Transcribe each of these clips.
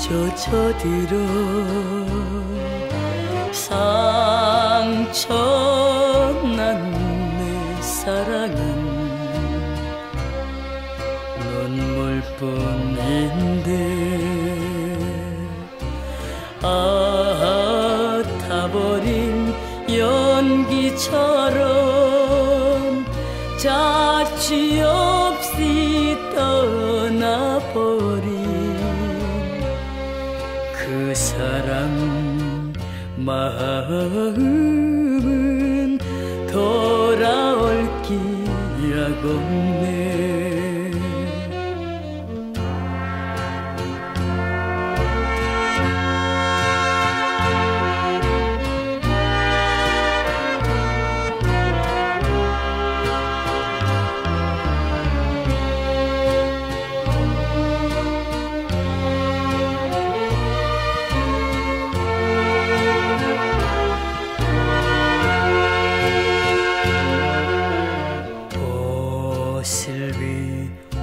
추억이 젖어들어. 상처난 내 사랑은 눈물뿐인데 아 타버린 연기처럼 자취 없 그 사람 마음은 돌아올 기약 없네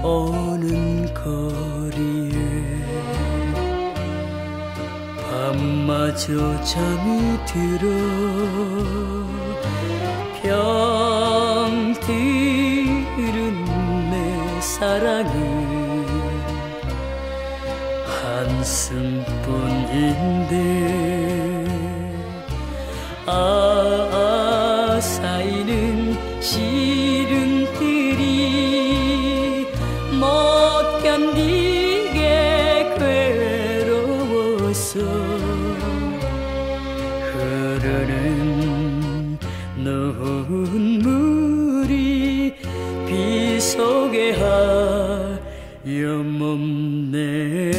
오는 거리에 밤마저 잠이 들어 병들은 내 사랑은 한숨뿐인데 아, 견디게 괴로워서 흐르는 눈물이 비 속에 하염없네